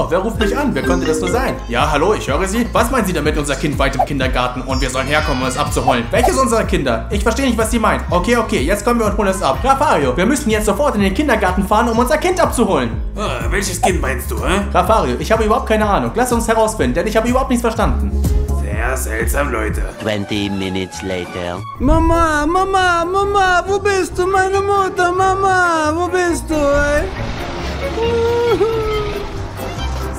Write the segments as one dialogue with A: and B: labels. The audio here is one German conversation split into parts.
A: So, wer ruft mich an? Wer könnte das nur sein? Ja, hallo, ich höre Sie. Was meinen Sie damit, unser Kind weit im Kindergarten und wir sollen herkommen, um es abzuholen? Welches unserer Kinder? Ich verstehe nicht, was Sie meinen. Okay, okay, jetzt kommen wir und holen es ab. Rafario, wir müssen jetzt sofort in den Kindergarten fahren, um unser Kind abzuholen.
B: Ah, welches Kind meinst du, hä?
A: Rafario, ich habe überhaupt keine Ahnung. Lass uns herausfinden, denn ich habe überhaupt nichts verstanden.
B: Sehr seltsam, Leute.
C: 20 minutes later.
D: Mama, Mama, Mama, wo bist du, meine Mutter? Mama, wo bist du, ey?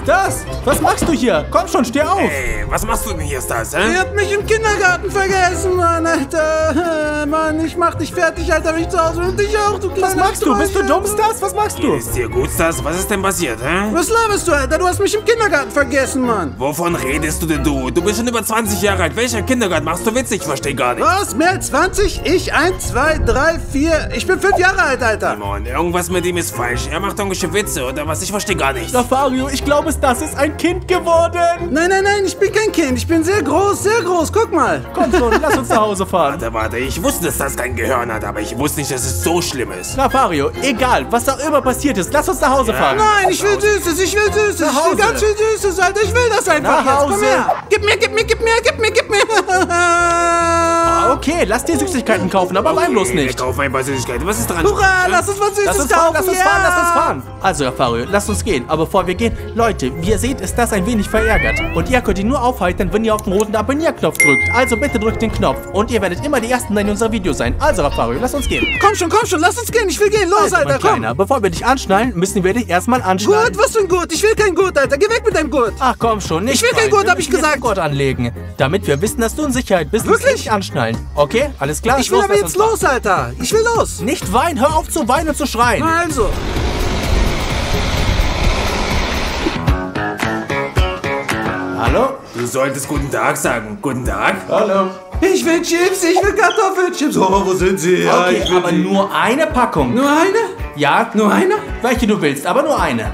A: Das? Was machst du hier? Komm schon, steh auf.
B: Ey, was machst du denn hier, Stars,
D: Ihr
B: hä?
D: habt mich im Kindergarten vergessen, Mann, Alter. Mann, ich mach dich fertig, Alter, wenn ich zu Hause bin. Und dich auch, du kleiner
A: Was machst du? Bist du dumm, Stars? Was machst du?
B: Ist dir gut, Stars? Was ist denn passiert, hä?
D: Was laberst du, Alter? Du hast mich im Kindergarten vergessen, Mann.
B: Wovon redest du denn, du? Du bist schon über 20 Jahre alt. Welcher Kindergarten machst du Witz? Ich verstehe gar nicht.
D: Was? Mehr als 20? Ich? 1, 2, 3, 4. Ich bin 5 Jahre alt, Alter.
B: Simon, irgendwas mit ihm ist falsch. Er macht irgendwelche Witze oder was? Ich verstehe gar nicht.
A: Rafario, ich glaube, Stas ist ein Kind geworden.
D: Nein, nein, nein, ich bin kein Kind. Ich bin sehr groß, sehr groß. Guck mal.
A: Komm schon, lass uns nach Hause fahren.
B: Warte, warte. Ich wusste, dass das kein Gehirn hat, aber ich wusste nicht, dass es so schlimm ist.
A: Rafario, egal, was auch immer passiert ist, lass uns nach Hause fahren.
D: Nein, ich will Süßes, ich will Süßes.
A: Nach
D: Ich will
A: Hause.
D: ganz viel Süßes, Alter. Ich will das einfach
A: Nach
D: jetzt. Komm
A: Hause.
D: her. Gib mir, gib mir, gib mir, gib mir, gib mir.
A: Okay, lass dir Süßigkeiten kaufen, aber wein bloß
B: Wir
A: nicht.
B: kaufen ein paar Süßigkeiten. Was ist dran?
D: Hurra, lass uns was Süßes
A: Lass uns
D: kaufen.
A: fahren, lass uns
D: ja.
A: fahren, lass uns fahren. Also, Rafario, lass uns gehen. Aber bevor wir gehen, Leute, wie ihr seht, ist das ein wenig verärgert. Und ihr könnt ihn nur aufhalten, wenn ihr auf den roten Abonnierknopf drückt. Also bitte drückt den Knopf. Und ihr werdet immer die Ersten in unser Video sein. Also, Rafario, lass uns gehen.
D: Komm schon, komm schon, lass uns gehen. Ich will gehen. Los,
A: Also,
D: Alter,
A: mein
D: komm.
A: Kleiner, bevor wir dich anschnallen, müssen wir dich erstmal anschnallen.
D: Gut, was für ein Gut? Ich will kein Gut, Alter. Geh weg mit deinem Gut.
A: Ach komm schon, nicht
D: Ich will kein. Gurt,
A: Wir
D: hab ich gesagt.
A: Gurt anlegen, damit wir wissen, dass du in Sicherheit bist.
D: Wirklich?
A: anschnallen. Okay, alles klar?
D: Ich will
A: Los,
D: aber jetzt los, Alter. Ich will los.
A: Nicht weinen, hör auf zu weinen und zu schreien.
D: Na also.
A: Hallo?
B: Du solltest guten Tag sagen. Guten Tag?
A: Hallo.
D: Ich will Chips, ich will Kartoffelchips. Oh, wo sind sie? Ja,
A: Okay,
D: ich will
A: aber
D: sie.
A: nur eine Packung.
D: Nur eine?
A: Ja,
D: Nur eine?
A: welche du willst, aber nur eine.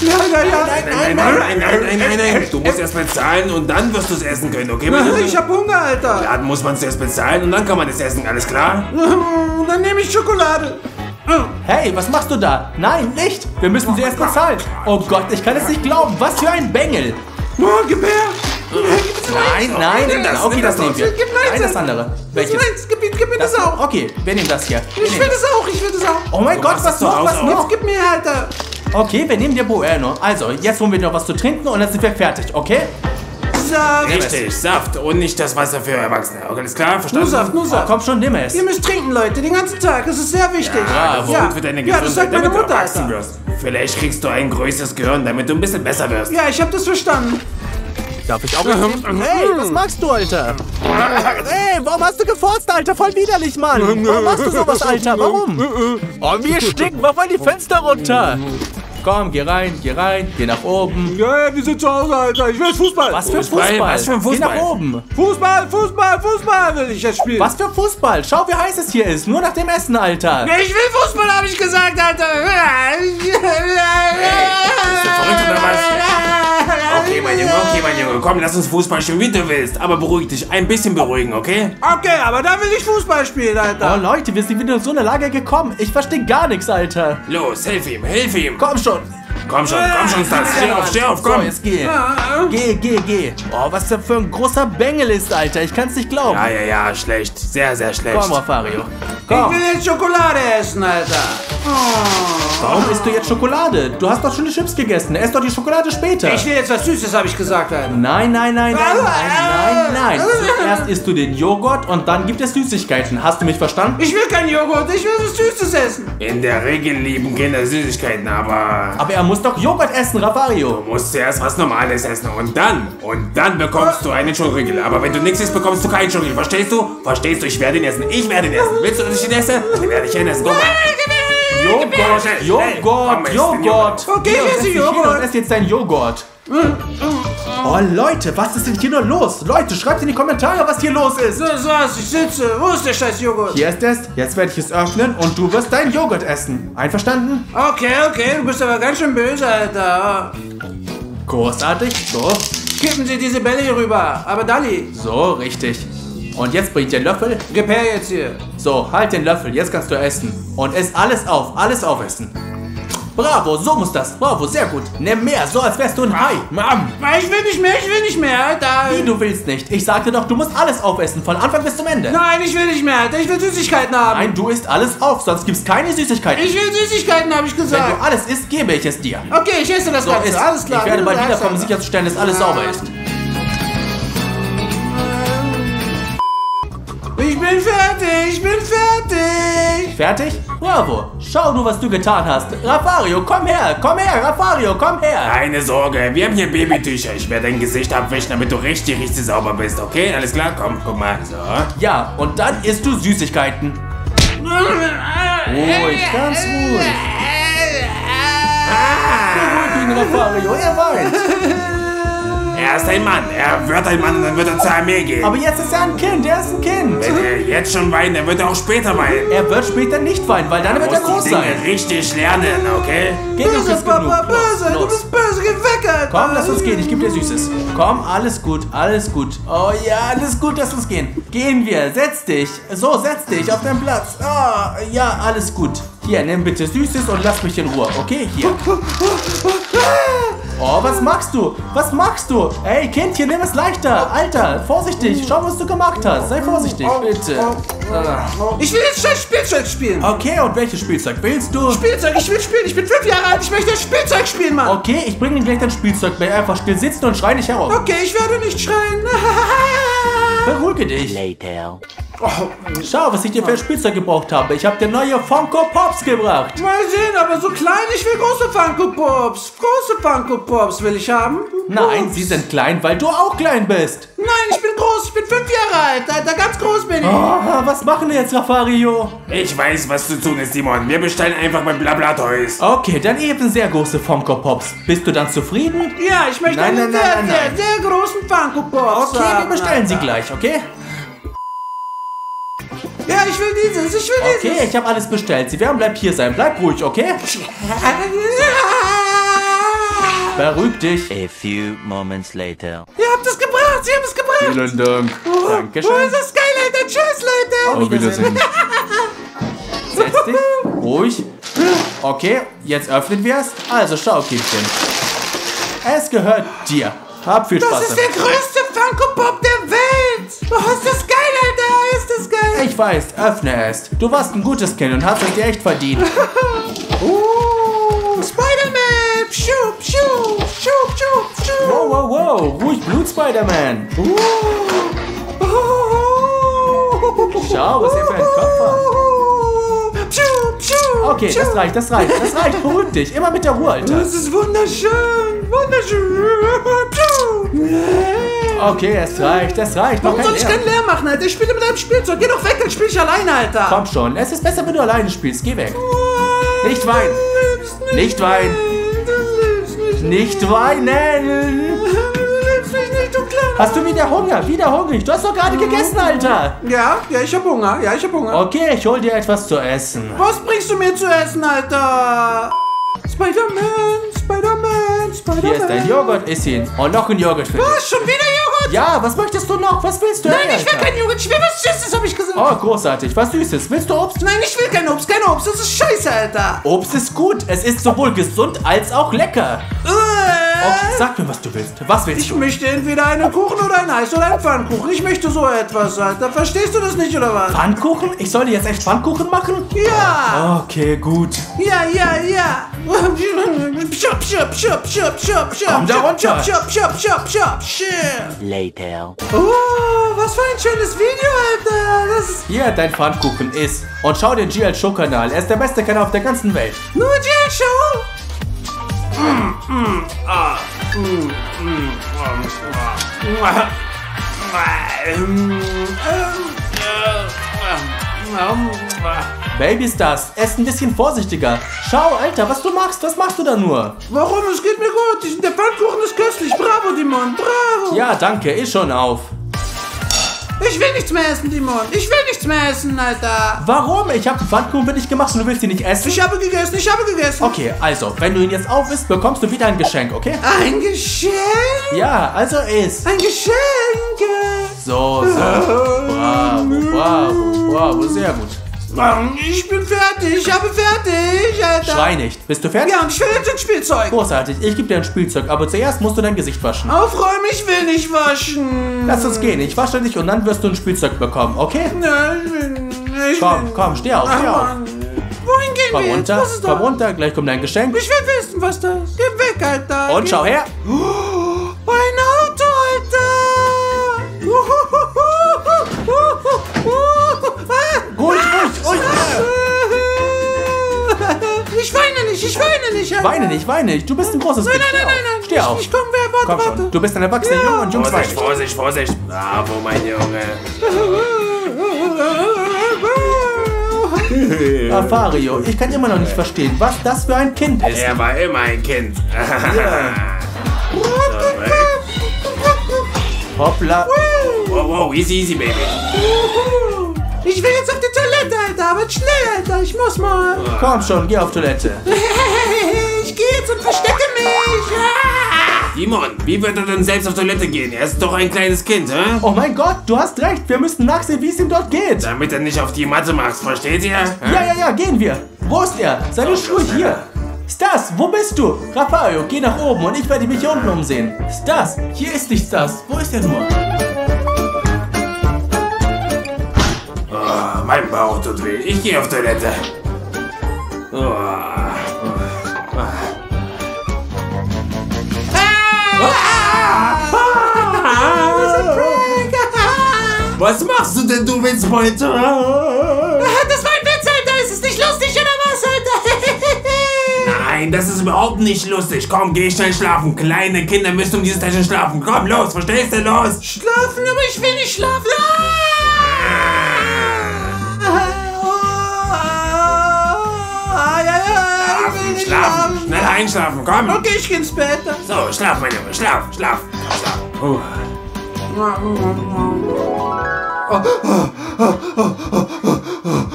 D: Ja, ja, ja.
B: Nein, nein, nein, nein, nein, nein, nein. Du musst erst bezahlen und dann wirst du es essen können, okay?
D: Ich hab Hunger, Alter.
B: Laden muss man zuerst bezahlen und dann kann man es essen, alles klar?
D: Dann nehme ich Schokolade.
A: Hey, was machst du da? Nein, nicht. Wir müssen sie erst bezahlen. Oh Gott, ich kann es nicht glauben. Was für ein Bengel.
D: Oh, gib her.
A: Nein, nein.
B: nimm das,
A: okay, das
B: das
A: nehmen wir.
D: Gib.
A: Nein, das andere. Welches?
D: Meins, gib, gib mir das,
A: Das
D: auch.
A: Okay, wir nehmen das hier.
D: Ich will
A: das.
D: das auch, ich will das auch.
A: Oh mein
B: Du
A: Gott, was
B: das
A: noch, was noch?
D: Jetzt gib mir, Alter.
A: Okay, wir nehmen dir Bueno. Also, jetzt holen wir noch was zu trinken und dann sind wir fertig, okay?
D: Saft.
B: Richtig, Saft und nicht das Wasser für Erwachsene. Okay, alles klar?
D: Nur
B: Verstanden?
D: Saft, nur
A: Oh,
D: Saft.
A: komm schon, nimm es.
D: Ihr müsst trinken, Leute, den ganzen Tag. Das ist sehr wichtig.
B: Ja, aber
D: ja.
B: gut für deine
D: ja,
B: Gesundheit,
D: das sagt meine Mutter, Alter.
B: wirst. Vielleicht kriegst du ein größeres Gehirn, damit du ein bisschen besser wirst.
D: Ja, ich hab das verstanden.
A: Darf ich auch was nehmen? Hey, was magst du, Alter? Hey, warum hast du gefurzt, Alter? Voll widerlich, Mann. Warum machst du sowas, Alter? Warum? Oh, wir stinken. Mach mal die Fenster runter. Komm, geh rein, geh rein, geh nach oben.
D: Ja, wir sind zu Hause, Alter. Ich will Fußball.
A: Was für
B: Fußball?
A: Fußball?
B: Was für ein
A: Geh
B: Fußball?
A: nach oben.
D: Fußball, Fußball, Fußball will ich jetzt spielen.
A: Was für Fußball? Schau, wie heiß es hier ist. Nur nach dem Essen, Alter.
D: Ich will Fußball, habe ich gesagt, Alter.
B: Komm, lass uns Fußball spielen, wie du willst. Aber beruhig dich. Ein bisschen beruhigen, okay?
D: Okay, aber dann will ich Fußball spielen,
A: Oh,
D: Alter.
A: Leute, wir sind wieder in so eine Lage gekommen. Ich verstehe gar nichts, Alter.
B: Los, hilf ihm, hilf ihm.
A: Komm schon.
B: Komm schon, komm schon, Stas. Steh auf, steh auf,
A: So,
B: komm.
A: jetzt geh. Geh, geh, geh. Oh, was das für ein großer Bengel ist, Alter. Ich kann's nicht glauben.
B: Ja, ja, ja, schlecht. Sehr, sehr schlecht.
A: Komm, Rafario.
D: Ich
A: Komm.
D: will jetzt Schokolade essen, Alter.
A: Warum isst du jetzt Schokolade? Du hast doch schon die Chips gegessen. Ess doch die Schokolade später.
D: Ich will jetzt was Süßes, habe ich gesagt, Alter.
A: Nein, nein, nein, nein, nein, nein, nein. Zuerst isst du den Joghurt und dann gibt es Süßigkeiten. Hast du mich verstanden?
D: Ich will kein Joghurt, ich will was Süßes essen.
B: In der Regel lieben Kinder Süßigkeiten, aber
A: Aber er muss doch Joghurt essen, Rafario.
B: du musst zuerst was Normales essen und dann, und dann bekommst du einen Schokoriegel. Aber wenn du nichts isst, bekommst du keinen Schokoriegel. Verstehst du? Verstehst du? Ich werde ihn essen. Ich werde ihn essen. Willst du, dass ich ihn esse? Dann werde ich ihn essen. Guck mal.
A: Joghurt, Joghurt, Joghurt.
D: Okay, ich esse Joghurt.
A: Ess jetzt deinen Joghurt. Oh Leute, was ist denn hier nur los? Leute, schreibt in die Kommentare, was hier los ist.
D: So, so, ich sitze. Wo ist der scheiß Joghurt?
A: Hier ist es. Jetzt werde ich es öffnen und du wirst deinen Joghurt essen. Einverstanden?
D: Okay, okay, du bist aber ganz schön böse, Alter.
A: Großartig. So,
D: Kippen Sie diese Bälle hier rüber. Aber Dali,
A: so, richtig. Und jetzt bringt den Löffel.
D: gib her jetzt hier.
A: So, halt den Löffel. Jetzt kannst du essen. Und ess alles auf. Alles aufessen. Bravo, so muss das. Bravo, sehr gut. Nimm mehr, so als wärst du ein Hai. Mam.
D: Ich will nicht mehr, ich will nicht mehr, Alter.
A: Wie, du willst nicht. Ich sagte doch, du musst alles aufessen, von Anfang bis zum Ende.
D: Nein, ich will nicht mehr, Alter. Ich will Süßigkeiten haben.
A: Nein, du isst alles auf, sonst gibt's keine Süßigkeiten.
D: Ich will Süßigkeiten, habe ich
A: Wenn
D: gesagt.
A: du alles isst, gebe ich es dir.
D: Okay, ich esse das
A: So
D: Ganze.
A: ist.
D: Alles klar.
A: Ich werde
D: wie du
A: bald
D: sagst,
A: wiederkommen,
D: Alter.
A: sicherzustellen, dass alles sauber ist.
D: Bin fertig, ich bin fertig.
A: Fertig? Bravo. Schau nur, was du getan hast. Rafario, komm her. Komm her, Rafario, komm her.
B: Keine Sorge, wir haben hier Babytücher. Ich werde dein Gesicht abwischen, damit du richtig, richtig sauber bist, okay? Alles klar? Komm, guck mal. So.
A: Ja, und dann isst du Süßigkeiten. Ruhig, ganz ruhig. Beruhig ihn, Rafario, er weint.
B: Er ist ein Mann. Er wird ein Mann und dann wird er zur Armee gehen.
A: Aber jetzt ist er ein Kind, er ist ein Kind.
B: Wenn er jetzt schon weint, dann wird er auch später weinen.
A: Er wird später nicht weinen, weil dann wird er
B: Du
A: groß
B: musst die Dinge
A: sein.
B: richtig lernen, okay?
A: Geh, du
D: Böse,
A: bist
D: Papa,
A: genug.
D: böse. Du
A: Los, los.
D: bist böse. Geh weg, Alter.
A: Komm, lass uns gehen, ich gebe dir Süßes. Komm, alles gut, alles gut. Oh ja, alles gut, lass uns gehen. Gehen wir, setz dich. So, setz dich auf deinen Platz. Ah, ja, alles gut. Hier, nimm bitte Süßes und lass mich in Ruhe, okay? Hier. Oh, was machst du? Was machst du? Ey, Kindchen, nimm es leichter. Alter, vorsichtig. Schau, was du gemacht hast. Sei vorsichtig, bitte. Ah.
D: Ich will jetzt schon Spielzeug spielen.
A: Okay, und welches Spielzeug willst du?
D: Spielzeug, ich will spielen. Ich bin fünf Jahre alt. Ich möchte Spielzeug spielen, Mann.
A: Okay, ich bringe dir gleich dein Spielzeug bei. Einfach still sitzen und schrei nicht herum.
D: Okay, ich werde nicht schreien.
A: Beruhige dich.
C: Later.
A: Schau, was ich dir für ein Spielzeug gebraucht habe. Ich habe dir neue Funko Pops gebracht.
D: Mal sehen, aber so klein, ich will große Funko Pops. Große Funko Pops will ich haben.
A: Nein, sie sind klein, weil du auch klein bist.
D: Nein, ich bin groß. Ich bin fünf Jahre alt. Alter, ganz groß bin ich.
A: Oh, was machen wir jetzt, Rafario?
B: Ich weiß, was zu tun ist, Simon. Wir bestellen einfach bei Blabla Toys.
A: Okay, dann eben sehr große Funko Pops. Bist du dann zufrieden?
D: Ja, ich möchte
A: Nein,
D: einen
A: nein,
D: sehr,
A: nein, nein.
D: sehr, sehr großen Funko Pops
A: Okay, wir bestellen sie gleich, okay?
D: Ja, ich will dieses. Ich will
A: Okay,
D: dieses.
A: ich habe alles bestellt. Sie werden bleibt hier sein. Bleib ruhig, okay? Beruhig dich.
C: A few moments later.
D: Ihr habt es gebracht. Sie haben es gebracht.
A: Vielen Dank.
D: Oh,
A: Dankeschön.
D: ist das Alter. Tschüss, Leute.
A: Auf Wiedersehen. Setz dich. Ruhig. Okay, jetzt öffnen wir es. Also schau, Kindchen. Es gehört dir. Hab viel
D: Das
A: Spaß
D: ist
A: damit.
D: der größte Funko Pop der Welt. Oh, ist das geil,
A: Ich weiß, öffne es. Du warst ein gutes Kind und hast es dir echt verdient.
D: Uh, Spider-Man. Schub, schub, schub, schub, schub.
A: Wow, wow, wow. Ruhig Blut, Spider-Man.
D: Uh.
A: Schau, was er für einen Kopf
D: schub,
A: Okay, das reicht, das reicht, das reicht. Beruhig dich. Immer mit der Ruhe, Alter.
D: Das ist wunderschön. Wunderschön.
A: Okay, es reicht, es reicht.
D: Warum soll ich keinen Lärm machen, Alter? Ich spiele mit einem Spielzeug. Geh doch weg, dann spiel ich alleine, Alter.
A: Komm schon, es ist besser, wenn du alleine spielst. Geh weg. Nicht weinen. Nicht weinen. Nicht weinen. Hast du wieder Hunger? Wieder hungrig? Du hast doch gerade gegessen, Alter.
D: Ja, ja, ich hab Hunger. Ja, ich hab Hunger.
A: Okay, ich hol dir etwas zu essen.
D: Was bringst du mir zu essen, Alter? Spider-Man, Spider-Man, Spider-Man.
A: Hier ist dein Joghurt, iss ihn. Und noch ein Joghurt für dich.
D: Was, schon wieder Joghurt?
A: Ja, was möchtest du noch? Was willst du?
D: Nein, ich will kein Joghurt. Ich will was Süßes, hab ich gesagt.
A: Oh, großartig. Was Süßes. Willst du Obst?
D: Nein, ich will kein Obst, kein Obst. Das ist scheiße, Alter.
A: Obst ist gut. Es ist sowohl gesund als auch lecker.
D: Äh,
A: Okay, sag mir, was du willst. Was willst
D: Ich
A: du?
D: möchte entweder einen Kuchen oder ein Eis oder einen Pfannkuchen. Ich möchte so etwas, Alter. Verstehst du das nicht, oder was?
A: Pfannkuchen? Ich soll dir jetzt echt Pfannkuchen machen?
D: Ja,
A: Okay, gut.
D: ja, ja, ja. Schub, schub, schub, schub, schub, schub.
A: Komm da runter.
D: Schub, schub, schub, schub, schub.
C: Later.
D: Oh, was für ein schönes Video, Alter. Das ist
A: Hier, dein Pfannkuchen ist. Und schau den GL Show Kanal. Er ist der beste Kanal auf der ganzen Welt.
D: nur Jill Show.
A: Babystars, esst ein bisschen vorsichtiger. Schau, Alter, was du machst. Was machst du da nur?
D: Warum? Es geht mir gut. Der Pfannkuchen ist köstlich. Bravo, Dimon. Bravo.
A: Ja, danke. Ist schon auf.
D: Ich will nichts mehr essen, Dimon. Ich will nichts mehr essen, Alter.
A: Warum? Ich habe Pfannkuchen für dich gemacht und du willst ihn nicht essen?
D: Ich habe gegessen. Ich habe gegessen.
A: Okay, also, wenn du ihn jetzt auf isst, bekommst du wieder ein Geschenk, okay?
D: Ein Geschenk.
A: Ja, also iss.
D: Ein Geschenk.
A: So, so. Bravo, bravo, bravo. Sehr gut.
D: Ich bin fertig. Ich habe fertig, Alter.
A: Schrei nicht. Bist du fertig?
D: Ja, und ich will jetzt ein Spielzeug.
A: Großartig, ich gebe dir ein Spielzeug, aber zuerst musst du dein Gesicht waschen.
D: Aufräumen, ich will nicht waschen.
A: Lass uns gehen, ich wasche dich und dann wirst du ein Spielzeug bekommen, okay?
D: Ja, ich will. Ich
A: Komm, komm, steh auf, steh auf.
D: Wohin gehen
A: Komm
D: wir jetzt?
A: runter,
D: Was ist
A: komm
D: da?
A: runter, gleich kommt dein Geschenk.
D: Ich will wissen, was das ist. Geh weg, Alter.
A: Und
D: Geh
A: schau her.
D: Ein weine nicht. Alter.
A: Weine nicht, weine nicht, du bist ein großes
D: Nein,
A: Kind.
D: nein, nein, nein, nein.
A: Steh
D: ich,
A: auf.
D: Ich komm, wer, warte,
A: Komm
D: warte.
A: schon, du bist ein erwachsener Junge und Jungs weinen
B: Vorsicht,
A: nicht.
B: Vorsicht, Vorsicht. Bravo, mein Junge.
A: Afario, ich kann immer noch nicht verstehen, was das für ein Kind ist.
B: Er war immer ein Kind.
A: Hoppla.
B: wow, wow, easy, easy, baby.
D: Ich will jetzt auf die Toilette, Alter, aber schnell, Alter, ich muss mal.
A: Komm schon, geh auf Toilette.
D: Ich gehe jetzt und verstecke mich.
B: Simon, wie wird er denn selbst auf Toilette gehen? Er ist doch ein kleines Kind, hä?
A: Oh mein Gott, du hast recht, wir müssen nachsehen, wie es ihm dort geht.
B: Damit er nicht auf die Matte macht, versteht ihr? Hä?
A: Ja, ja, ja, gehen wir. Wo ist er? Seine Schuhe hier. Stas, wo bist du? Rafael, geh nach oben und ich werde mich hier unten umsehen. Stas, hier ist nicht Stas. Wo ist er nur?
B: Mein Bauch tut weh. Ich gehe auf Toilette. Oh. Was machst du denn, du Witzbeute?
D: Das war ein Witz, Alter. Ist es nicht lustig oder was, Alter?
B: Nein, das ist überhaupt nicht lustig. Komm, geh schnell schlafen. Kleine Kinder müssen um diese Zeit schlafen. Komm, los, verstehst du? Los.
D: Schlafen, aber ich will nicht schlafen. Will nicht
B: Schlafen,
D: schlafen.
B: schnell einschlafen, komm.
D: Okay, ich geh ins Bett.
B: So, schlaf, mein Junge, schlaf, schlaf, schlaf. Oh.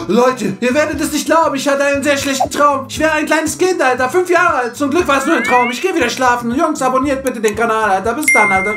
D: Leute, ihr werdet es nicht glauben, ich hatte einen sehr schlechten Traum. Ich wäre ein kleines Kind, Alter, fünf Jahre alt. Zum Glück war es nur ein Traum. Ich gehe wieder schlafen. Jungs, abonniert bitte den Kanal, Alter. Bis dann, Alter.